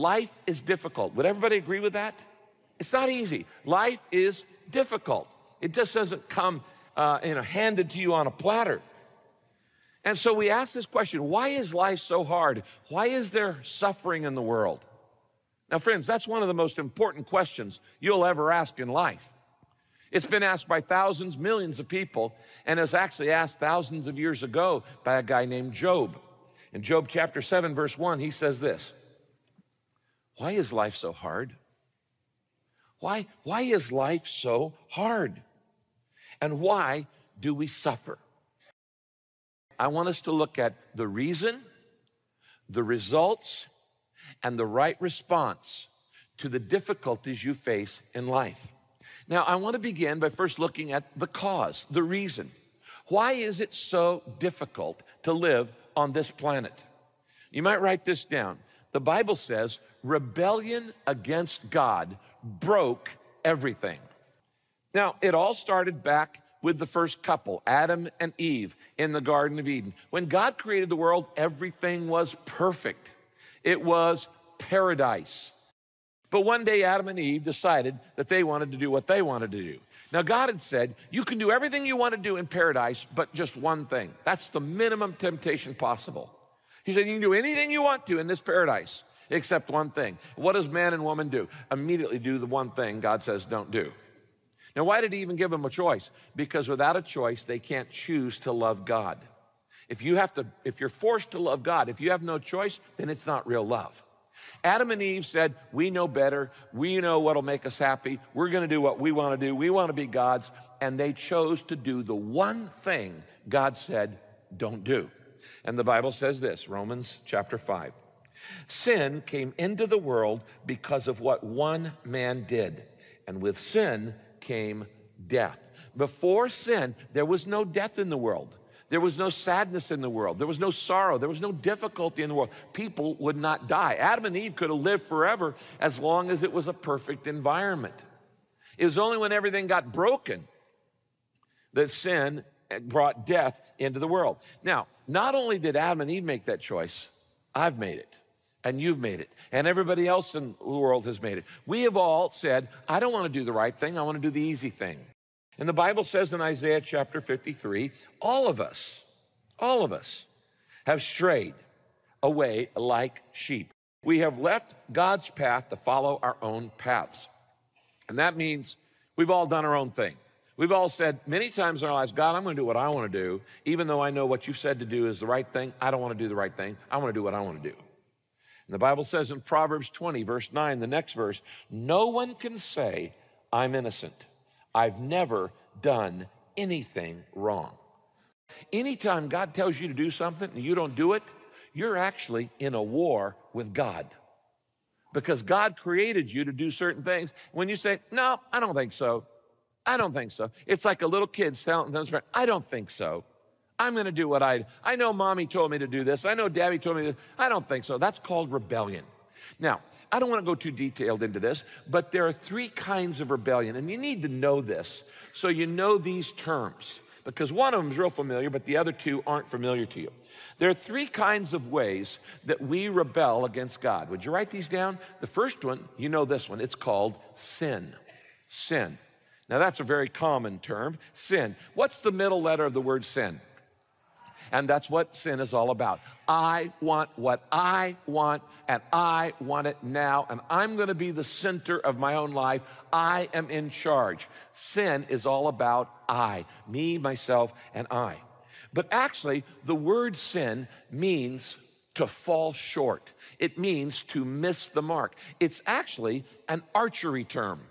life is difficult. Would everybody agree with that? It's not easy. Life is difficult. It just doesn't come uh, you know, handed to you on a platter. And so we ask this question why is life so hard? Why is there suffering in the world? Now, friends, that's one of the most important questions you'll ever ask in life. It's been asked by thousands, millions of people, and was actually asked thousands of years ago by a guy named Job. In Job chapter 7, verse 1, he says this Why is life so hard? Why, why is life so hard? And why do we suffer? I want us to look at the reason, the results, and the right response to the difficulties you face in life. Now, I want to begin by first looking at the cause, the reason. Why is it so difficult to live on this planet? You might write this down. The Bible says rebellion against God broke everything. Now, it all started back with the first couple, Adam and Eve, in the Garden of Eden. When God created the world, everything was perfect, it was paradise. But one day, Adam and Eve decided that they wanted to do what they wanted to do. Now, God had said, You can do everything you want to do in paradise, but just one thing. That's the minimum temptation possible. He said, You can do anything you want to in this paradise, except one thing. What does man and woman do? Immediately do the one thing God says don't do. Now, why did he even give them a choice? Because without a choice, they can't choose to love God. If you have to, if you're forced to love God, if you have no choice, then it's not real love. Adam and Eve said, We know better. We know what'll make us happy. We're going to do what we want to do. We want to be God's. And they chose to do the one thing God said, Don't do. And the Bible says this Romans chapter 5. Sin came into the world because of what one man did. And with sin came death. Before sin, there was no death in the world. There was no sadness in the world. There was no sorrow. There was no difficulty in the world. People would not die. Adam and Eve could have lived forever as long as it was a perfect environment. It was only when everything got broken that sin brought death into the world. Now, not only did Adam and Eve make that choice, I've made it, and you've made it, and everybody else in the world has made it. We have all said, I don't want to do the right thing, I want to do the easy thing. And the Bible says in Isaiah chapter 53 all of us, all of us have strayed away like sheep. We have left God's path to follow our own paths. And that means we've all done our own thing. We've all said many times in our lives, God, I'm going to do what I want to do, even though I know what you've said to do is the right thing. I don't want to do the right thing. I want to do what I want to do. And the Bible says in Proverbs 20, verse 9, the next verse, no one can say, I'm innocent. I've never done anything wrong. Anytime God tells you to do something and you don't do it, you're actually in a war with God. Because God created you to do certain things. When you say, No, I don't think so. I don't think so. It's like a little kid telling his friend, I don't think so. I'm going to do what I I know mommy told me to do this. I know daddy told me this. I don't think so. That's called rebellion. Now, I don't want to go too detailed into this, but there are three kinds of rebellion, and you need to know this so you know these terms because one of them is real familiar, but the other two aren't familiar to you. There are three kinds of ways that we rebel against God. Would you write these down? The first one, you know this one, it's called sin. Sin. Now, that's a very common term, sin. What's the middle letter of the word sin? And that's what sin is all about. I want what I want, and I want it now, and I'm going to be the center of my own life. I am in charge. Sin is all about I, me, myself, and I. But actually, the word sin means to fall short, it means to miss the mark. It's actually an archery term.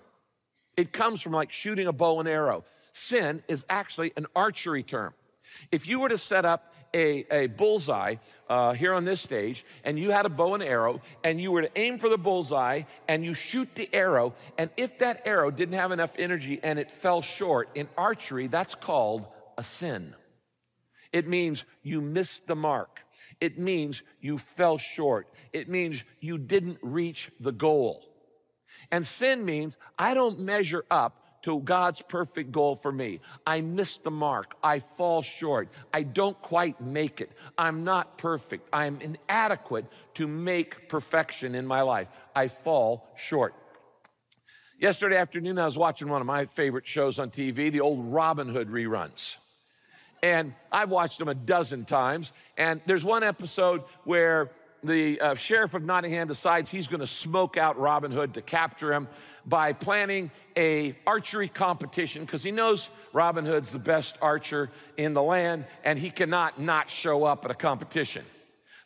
It comes from like shooting a bow and arrow. Sin is actually an archery term. If you were to set up a, a bullseye uh, here on this stage, and you had a bow and arrow, and you were to aim for the bullseye, and you shoot the arrow, and if that arrow didn't have enough energy and it fell short, in archery, that's called a sin. It means you missed the mark. It means you fell short. It means you didn't reach the goal. And sin means I don't measure up to God's perfect goal for me. I miss the mark. I fall short. I don't quite make it. I'm not perfect. I'm inadequate to make perfection in my life. I fall short. Yesterday afternoon, I was watching one of my favorite shows on TV, the old Robin Hood reruns. And I've watched them a dozen times. And there's one episode where the uh, sheriff of Nottingham decides he's going to smoke out Robin Hood to capture him by planning a archery competition because he knows Robin Hood's the best archer in the land and he cannot not show up at a competition.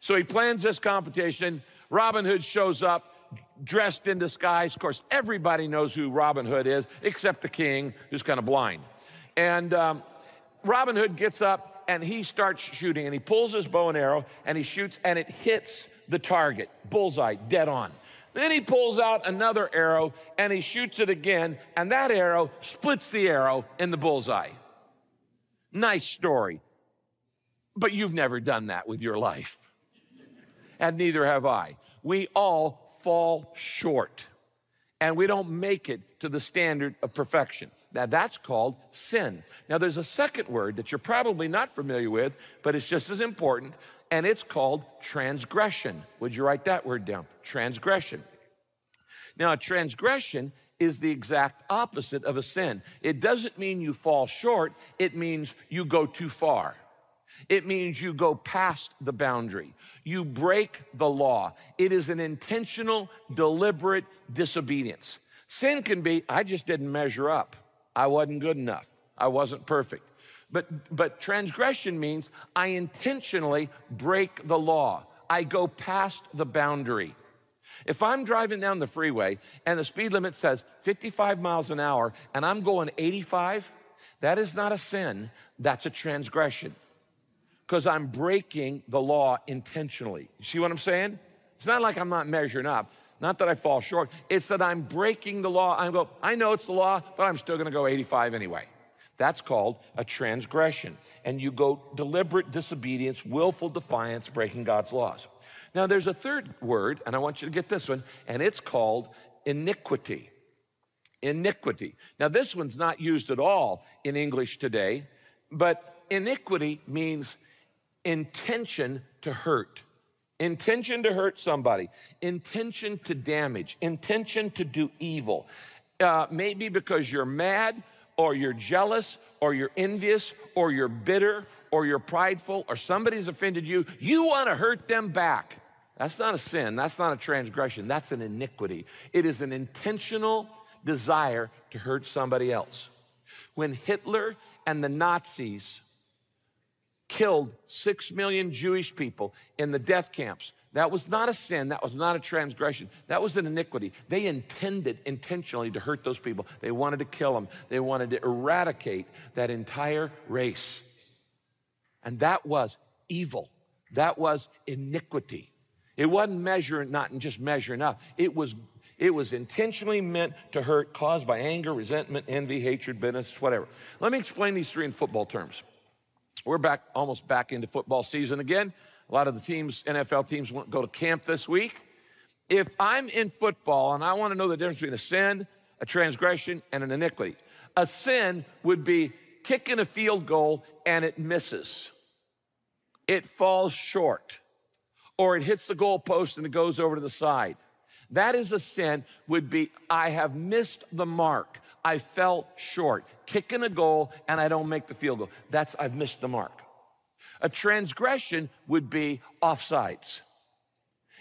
So he plans this competition. Robin Hood shows up dressed in disguise. Of course, everybody knows who Robin Hood is except the king who's kind of blind. And um, Robin Hood gets up and he starts shooting and he pulls his bow and arrow and he shoots and it hits the target, bullseye, dead on. Then he pulls out another arrow and he shoots it again, and that arrow splits the arrow in the bullseye. Nice story. But you've never done that with your life. And neither have I. We all fall short and we don't make it to the standard of perfection. Now, that's called sin. Now, there's a second word that you're probably not familiar with, but it's just as important, and it's called transgression. Would you write that word down? Transgression. Now, a transgression is the exact opposite of a sin. It doesn't mean you fall short, it means you go too far. It means you go past the boundary. You break the law. It is an intentional, deliberate disobedience. Sin can be, I just didn't measure up. I wasn't good enough. I wasn't perfect. But, but transgression means I intentionally break the law. I go past the boundary. If I'm driving down the freeway and the speed limit says 55 miles an hour and I'm going 85, that is not a sin, that's a transgression. Because I'm breaking the law intentionally. You see what I'm saying? It's not like I'm not measuring up. Not that I fall short. It's that I'm breaking the law. I go, I know it's the law, but I'm still going to go 85 anyway. That's called a transgression. And you go deliberate disobedience, willful defiance, breaking God's laws. Now, there's a third word, and I want you to get this one, and it's called iniquity. Iniquity. Now, this one's not used at all in English today, but iniquity means intention to hurt intention to hurt somebody, intention to damage, intention to do evil. Uh, maybe because you're mad or you're jealous or you're envious or you're bitter or you're prideful or somebody's offended you, you want to hurt them back. That's not a sin. That's not a transgression. That's an iniquity. It is an intentional desire to hurt somebody else. When Hitler and the Nazis killed six million Jewish people in the death camps. That was not a sin. That was not a transgression. That was an iniquity. They intended intentionally to hurt those people. They wanted to kill them. They wanted to eradicate that entire race. And that was evil. That was iniquity. It wasn't measuring, not just measuring up. It was it was intentionally meant to hurt, caused by anger, resentment, envy, hatred, bitterness, whatever. Let me explain these three in football terms. We're back almost back into football season again. A lot of the teams, NFL teams, won't go to camp this week. If I'm in football and I want to know the difference between a sin, a transgression, and an iniquity, a sin would be kicking a field goal and it misses. It falls short, or it hits the goalpost and it goes over to the side. That is a sin, would be I have missed the mark. I fell short, kicking a goal, and I don't make the field goal. That's, I've missed the mark. A transgression would be offsides.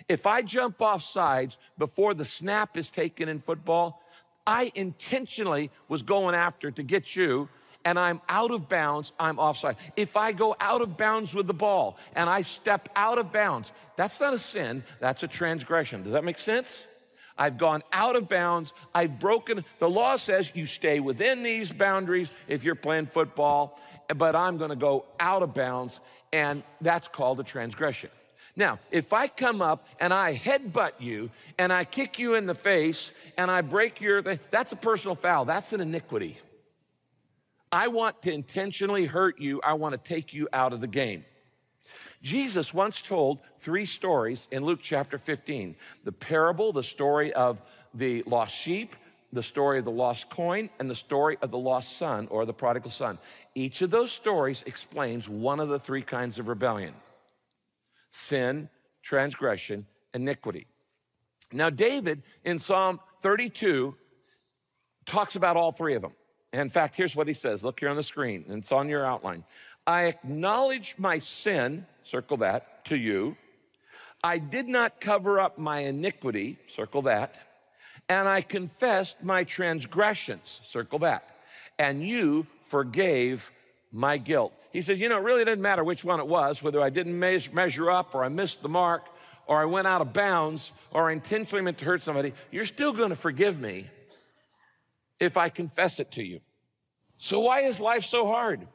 If I jump off sides before the snap is taken in football, I intentionally was going after to get you, and I'm out of bounds, I'm offside. If I go out of bounds with the ball and I step out of bounds, that's not a sin, that's a transgression. Does that make sense? I've gone out of bounds. I've broken. The law says you stay within these boundaries if you're playing football, but I'm going to go out of bounds, and that's called a transgression. Now, if I come up and I headbutt you and I kick you in the face and I break your thing, that's a personal foul. That's an iniquity. I want to intentionally hurt you. I want to take you out of the game. Jesus once told three stories in Luke chapter 15 the parable, the story of the lost sheep, the story of the lost coin and the story of the lost son or the prodigal son. Each of those stories explains one of the three kinds of rebellion sin, transgression, iniquity. Now, David in Psalm 32 talks about all three of them. In fact, here's what he says. Look here on the screen, and it's on your outline. I acknowledge my sin, circle that, to you. I did not cover up my iniquity, circle that and I confessed my transgressions, circle that, and you forgave my guilt. He says, You know, it really didn't matter which one it was, whether I didn't measure up or I missed the mark or I went out of bounds or I intentionally meant to hurt somebody. You're still going to forgive me if I confess it to you. So, why is life so hard?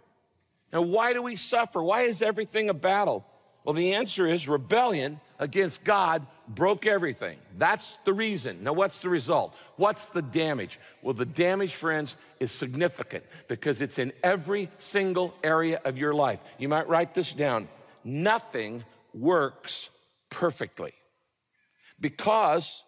And why do we suffer? Why is everything a battle? Well, the answer is rebellion against God broke everything. That's the reason. Now, what's the result? What's the damage? Well, the damage, friends, is significant because it's in every single area of your life. You might write this down. Nothing works perfectly. Because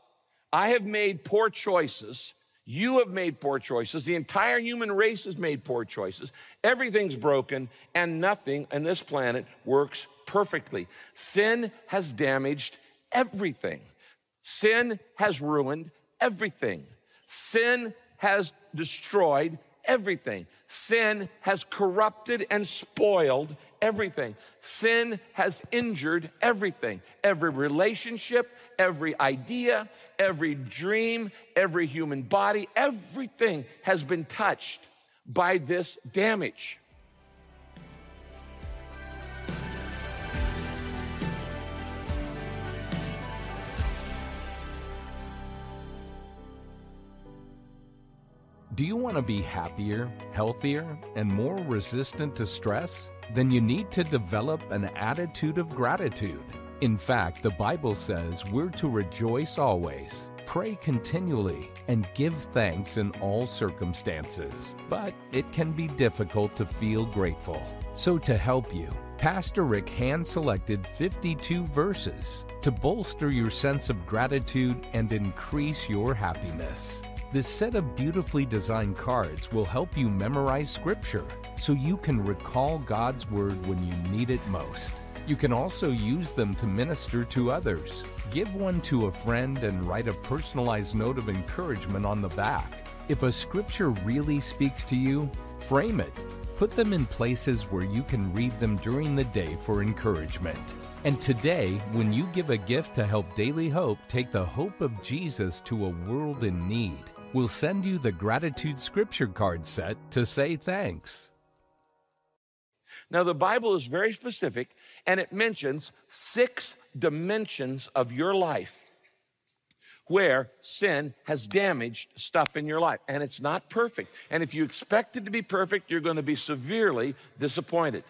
I have made poor choices, you have made poor choices, the entire human race has made poor choices, everything's broken, and nothing on this planet works perfectly. Sin has damaged everything. Sin has ruined everything. Sin has destroyed everything. Sin has corrupted and spoiled everything. Sin has injured everything. Every relationship, every idea, every dream, every human body, everything has been touched by this damage. Do you want to be happier, healthier, and more resistant to stress? Then you need to develop an attitude of gratitude. In fact, the Bible says we're to rejoice always, pray continually, and give thanks in all circumstances. But it can be difficult to feel grateful. So, to help you, Pastor Rick hand selected 52 verses to bolster your sense of gratitude and increase your happiness. This set of beautifully designed cards will help you memorize scripture so you can recall God's word when you need it most. You can also use them to minister to others. Give one to a friend and write a personalized note of encouragement on the back. If a scripture really speaks to you, frame it. Put them in places where you can read them during the day for encouragement. And today, when you give a gift to help Daily Hope take the hope of Jesus to a world in need, We'll send you the gratitude scripture card set to say thanks. Now, the Bible is very specific and it mentions six dimensions of your life where sin has damaged stuff in your life. And it's not perfect. And if you expect it to be perfect, you're going to be severely disappointed.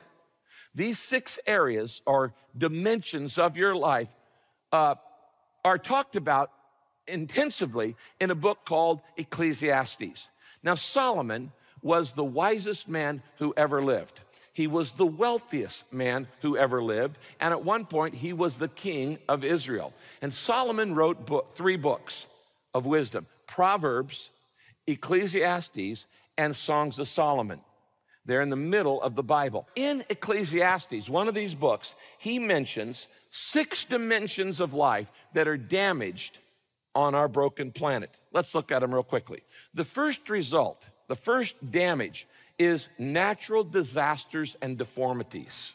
These six areas or dimensions of your life uh, are talked about intensively in a book called Ecclesiastes. Now, Solomon was the wisest man who ever lived. He was the wealthiest man who ever lived. And at one point, he was the king of Israel. And Solomon wrote book, three books of wisdom Proverbs, Ecclesiastes, and Songs of Solomon. They're in the middle of the Bible. In Ecclesiastes, one of these books, he mentions six dimensions of life that are damaged on our broken planet. Let's look at them real quickly. The first result, the first damage is natural disasters and deformities.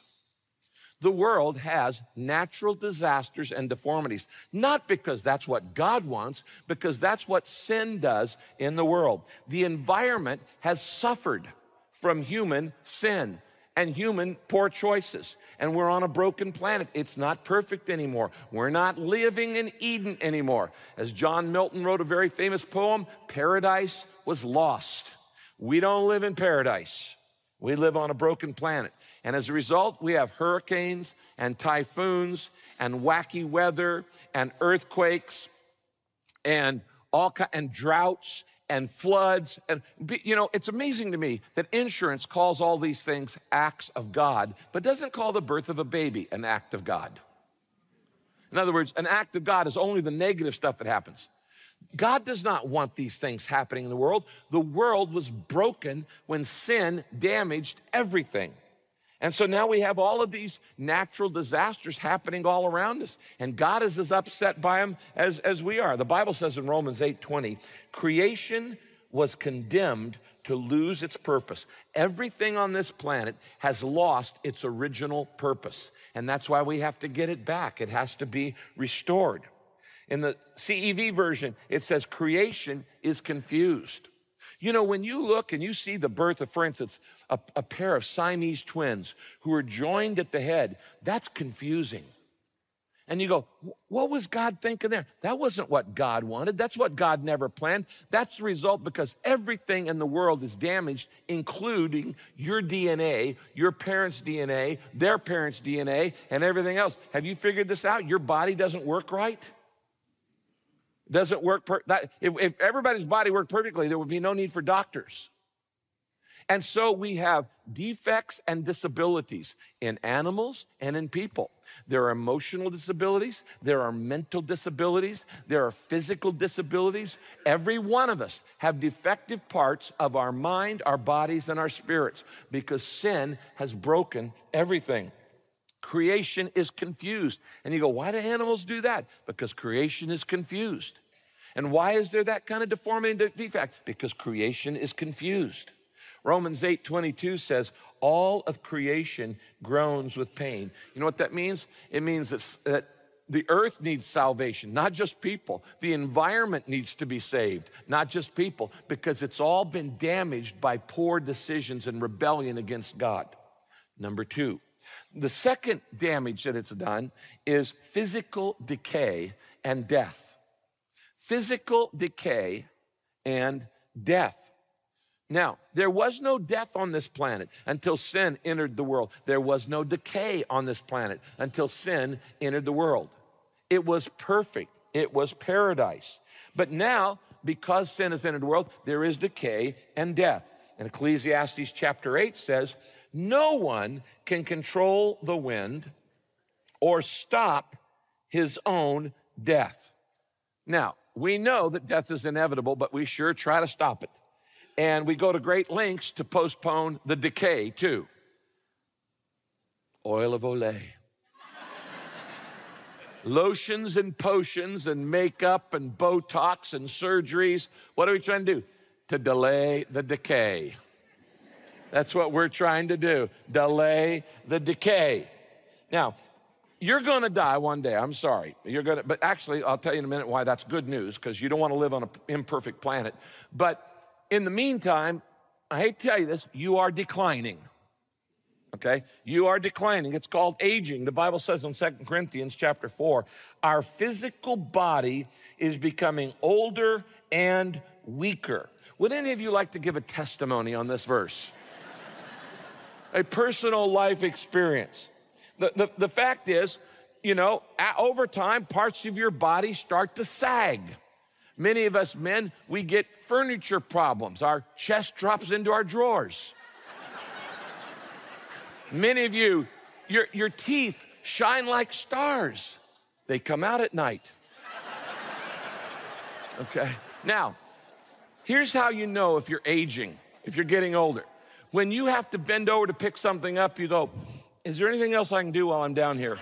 The world has natural disasters and deformities, not because that's what God wants, because that's what sin does in the world. The environment has suffered from human sin and human poor choices. And we're on a broken planet. It's not perfect anymore. We're not living in Eden anymore. As John Milton wrote a very famous poem, paradise was lost. We don't live in paradise. We live on a broken planet. And as a result, we have hurricanes and typhoons and wacky weather and earthquakes and all and droughts and floods. And, you know, it's amazing to me that insurance calls all these things acts of God, but doesn't call the birth of a baby an act of God. In other words, an act of God is only the negative stuff that happens. God does not want these things happening in the world. The world was broken when sin damaged everything. And so now we have all of these natural disasters happening all around us. And God is as upset by them as, as we are. The Bible says in Romans 8 20, creation was condemned to lose its purpose. Everything on this planet has lost its original purpose. And that's why we have to get it back. It has to be restored. In the CEV version, it says creation is confused. You know, when you look and you see the birth of, for instance, a, a pair of Siamese twins who are joined at the head, that's confusing. And you go, what was God thinking there? That wasn't what God wanted. That's what God never planned. That's the result because everything in the world is damaged, including your DNA, your parents' DNA, their parents' DNA, and everything else. Have you figured this out? Your body doesn't work right? Doesn't work. Per- that, if, if everybody's body worked perfectly, there would be no need for doctors. And so we have defects and disabilities in animals and in people. There are emotional disabilities, there are mental disabilities, there are physical disabilities. Every one of us have defective parts of our mind, our bodies, and our spirits because sin has broken everything. Creation is confused. And you go, why do animals do that? Because creation is confused. And why is there that kind of deformity and defect? Because creation is confused. Romans 8 22 says, All of creation groans with pain. You know what that means? It means that, that the earth needs salvation, not just people. The environment needs to be saved, not just people, because it's all been damaged by poor decisions and rebellion against God. Number two, the second damage that it's done is physical decay and death physical decay and death. Now, there was no death on this planet until sin entered the world. There was no decay on this planet until sin entered the world. It was perfect, it was paradise. But now, because sin has entered the world, there is decay and death. And Ecclesiastes chapter 8 says, No one can control the wind or stop his own death. Now, we know that death is inevitable, but we sure try to stop it. And we go to great lengths to postpone the decay, too. Oil of Olay. Lotions and potions and makeup and Botox and surgeries. What are we trying to do? To delay the decay. That's what we're trying to do delay the decay. Now, you're to die one day. I'm sorry. You're to, but actually, I'll tell you in a minute why that's good news because you don't want to live on an imperfect planet. But in the meantime, I hate to tell you this, you are declining. Okay? You are declining. It's called aging. The Bible says in Second Corinthians chapter 4, our physical body is becoming older and weaker. Would any of you like to give a testimony on this verse? a personal life experience. The, the, the fact is, you know, over time, parts of your body start to sag. Many of us men, we get furniture problems. Our chest drops into our drawers. Many of you, your, your teeth shine like stars. They come out at night. Okay. Now, here's how you know if you're aging, if you're getting older. When you have to bend over to pick something up, you go, is there anything else I can do while I'm down here?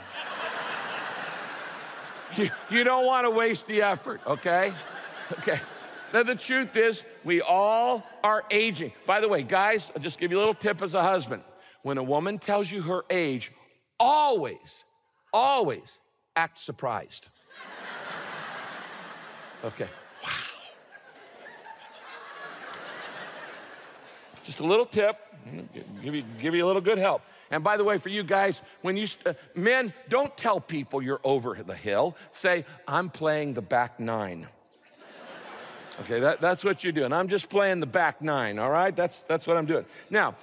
you, you don't want to waste the effort, okay? Okay. Now, the truth is, we all are aging. By the way, guys, I'll just give you a little tip as a husband. When a woman tells you her age, always, always act surprised. Okay. Wow. Just a little tip. Give you, give you a little good help. And by the way, for you guys, when you, uh, men, don't tell people you're over the hill. Say, I'm playing the back nine. Okay, that, that's what you're doing. I'm just playing the back nine, all right? That's, that's what I'm doing. Now,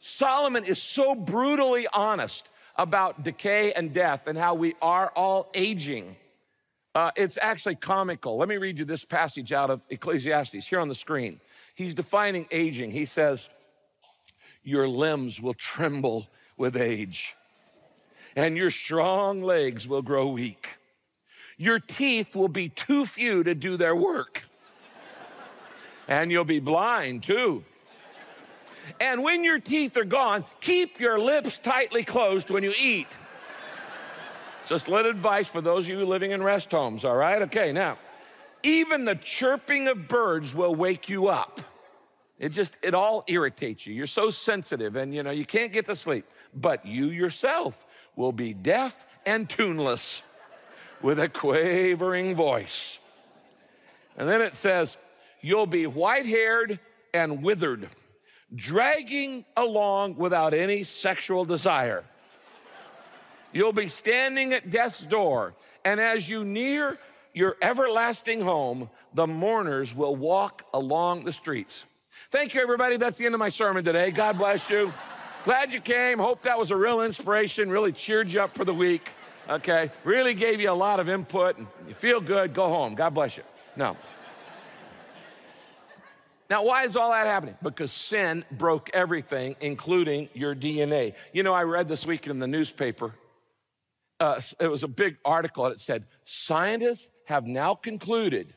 Solomon is so brutally honest about decay and death and how we are all aging. Uh, it's actually comical. Let me read you this passage out of Ecclesiastes here on the screen. He's defining aging. He says, your limbs will tremble with age, and your strong legs will grow weak. your teeth will be too few to do their work. and you'll be blind too. And when your teeth are gone, keep your lips tightly closed when you eat. Just little advice for those of you living in rest homes, all right? Okay, now, even the chirping of birds will wake you up. It just, it all irritates you. You're so sensitive and you know, you can't get to sleep. But you yourself will be deaf and tuneless with a quavering voice. And then it says, You'll be white haired and withered, dragging along without any sexual desire. You'll be standing at death's door, and as you near your everlasting home, the mourners will walk along the streets. Thank you, everybody. That's the end of my sermon today. God bless you. Glad you came. Hope that was a real inspiration, really cheered you up for the week. Okay? Really gave you a lot of input. And you feel good, go home. God bless you. No. Now, why is all that happening? Because sin broke everything, including your DNA. You know, I read this week in the newspaper, uh, it was a big article, and it said, Scientists have now concluded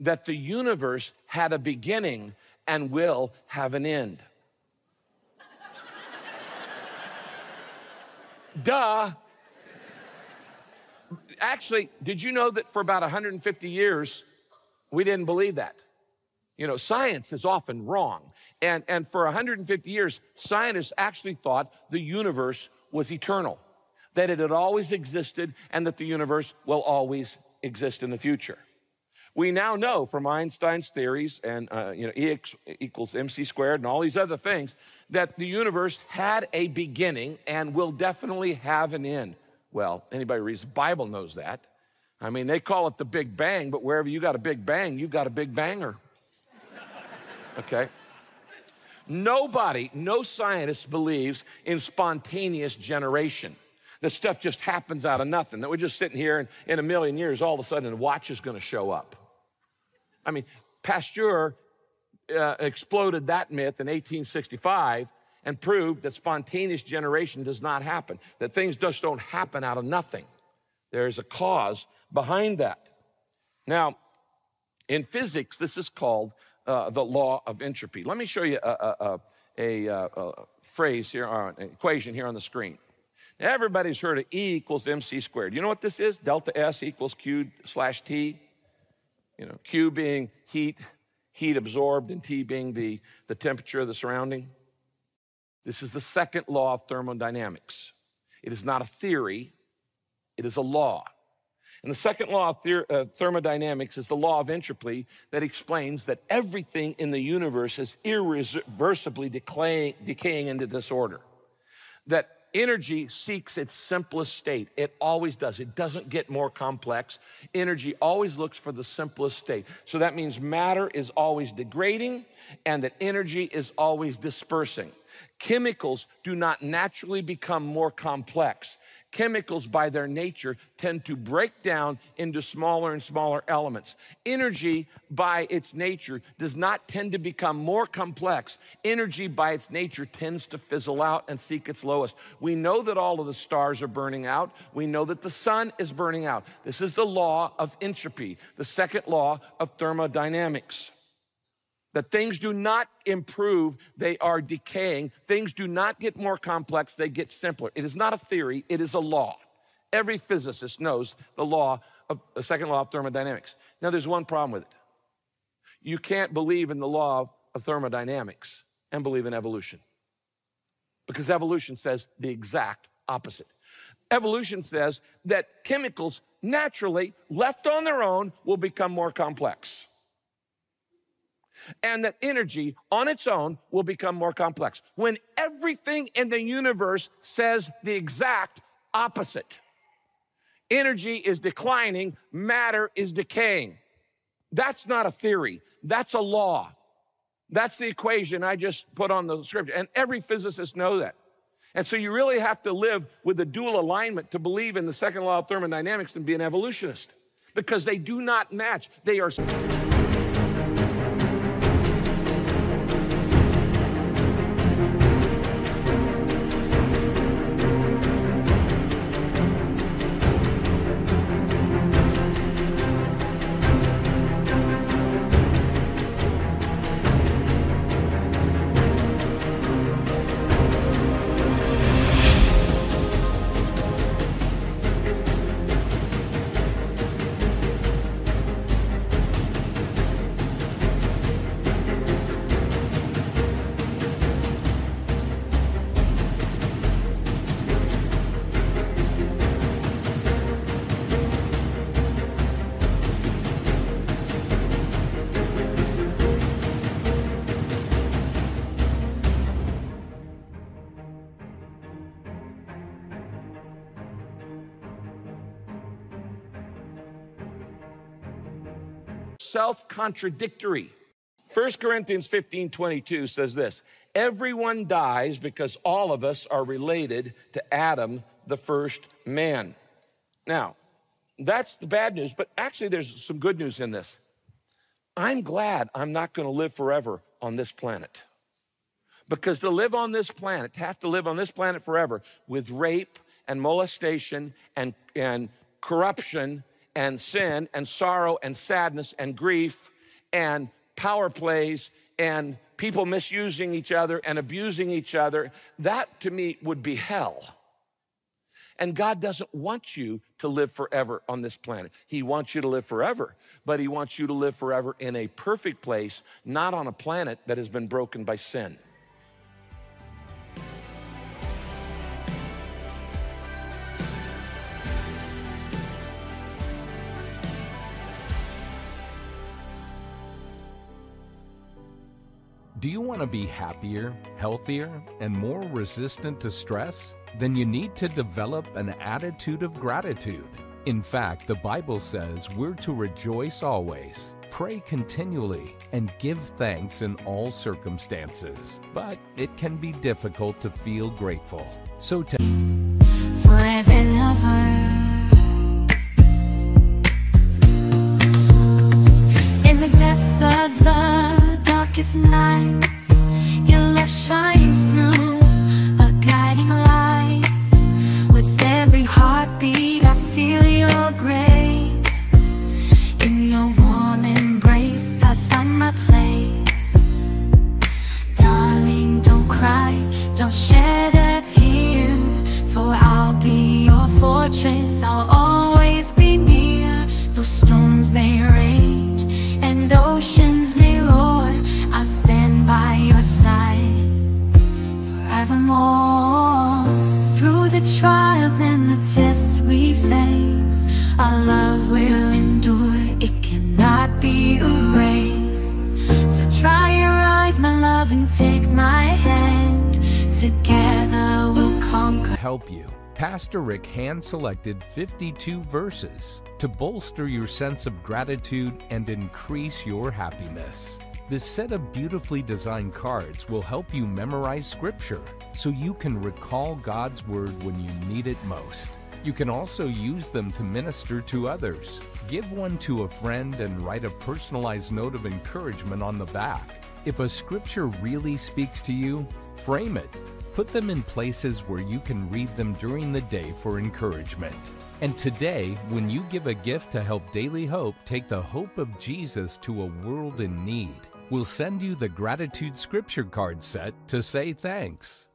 that the universe had a beginning and will have an end. Duh. Actually, did you know that for about 150 years, we didn't believe that? You know, science is often wrong. And, and for 150 years, scientists actually thought the universe was eternal, that it had always existed, and that the universe will always exist in the future. We now know from Einstein's theories and uh, you know E equals mc squared and all these other things that the universe had a beginning and will definitely have an end. Well, anybody who reads the Bible knows that. I mean, they call it the Big Bang, but wherever you got a Big Bang, you've got a Big Banger. Okay? Nobody, no scientist believes in spontaneous generation. That stuff just happens out of nothing. That we're just sitting here and in a million years, all of a sudden, a watch is going to show up. I mean, Pasteur uh, exploded that myth in 1865 and proved that spontaneous generation does not happen, that things just don't happen out of nothing. There's a cause behind that. Now, in physics, this is called uh, the law of entropy. Let me show you a, a, a, a phrase here, or an equation here on the screen. Everybody's heard of E equals mc squared. You know what this is? Delta S equals Q slash T. You know, Q being heat, heat absorbed, and T being the, the temperature of the surrounding. This is the second law of thermodynamics. It is not a theory, it is a law. And the second law of uh, thermodynamics is the law of entropy that explains that everything in the universe is irreversibly decaying, decaying into disorder. That Energy seeks its simplest state. It always does. It doesn't get more complex. Energy always looks for the simplest state. So that means matter is always degrading and that energy is always dispersing. Chemicals do not naturally become more complex chemicals by their nature tend to break down into smaller and smaller elements. Energy by its nature does not tend to become more complex. Energy by its nature tends to fizzle out and seek its lowest. We know that all of the stars are burning out. We know that the sun is burning out. This is the law of entropy, the second law of thermodynamics that things do not improve, they are decaying. Things do not get more complex, they get simpler. It is not a theory, it is a law. Every physicist knows the law of the second law of thermodynamics. Now, there's one problem with it. You can't believe in the law of thermodynamics and believe in evolution because evolution says the exact opposite. Evolution says that chemicals naturally, left on their own, will become more complex and that energy on its own will become more complex. When everything in the universe says the exact opposite, energy is declining, matter is decaying. That's not a theory, that's a law. That's the equation I just put on the scripture. And every physicist knows that. And so you really have to live with the dual alignment to believe in the second law of thermodynamics and be an evolutionist because they do not match. They are. Contradictory. 1 Corinthians 15 22 says this Everyone dies because all of us are related to Adam, the first man. Now, that's the bad news, but actually, there's some good news in this. I'm glad I'm not going to live forever on this planet. Because to live on this planet, to have to live on this planet forever with rape and molestation and, and corruption and sin and sorrow and sadness and grief and power plays and people misusing each other and abusing each other, that to me would be hell. And God doesn't want you to live forever on this planet. He wants you to live forever, but He wants you to live forever in a perfect place, not on a planet that has been broken by sin. Do you want to be happier, healthier, and more resistant to stress? Then you need to develop an attitude of gratitude. In fact, the Bible says we're to rejoice always, pray continually, and give thanks in all circumstances. But it can be difficult to feel grateful. So, to Forever lover. I'll always be near. Though storms may rage and oceans may roar, I'll stand by your side forevermore. Through the trials and the tests we face, our love will endure, it cannot be erased. So dry your eyes, my love, and take my hand. Together we'll conquer. help you, Pastor Rick hand selected 52 verses to bolster your sense of gratitude and increase your happiness. This set of beautifully designed cards will help you memorize scripture so you can recall God's word when you need it most. You can also use them to minister to others. Give one to a friend and write a personalized note of encouragement on the back. If a scripture really speaks to you, frame it. Put them in places where you can read them during the day for encouragement. And today, when you give a gift to help Daily Hope take the hope of Jesus to a world in need, we'll send you the Gratitude Scripture Card set to say thanks.